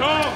Go!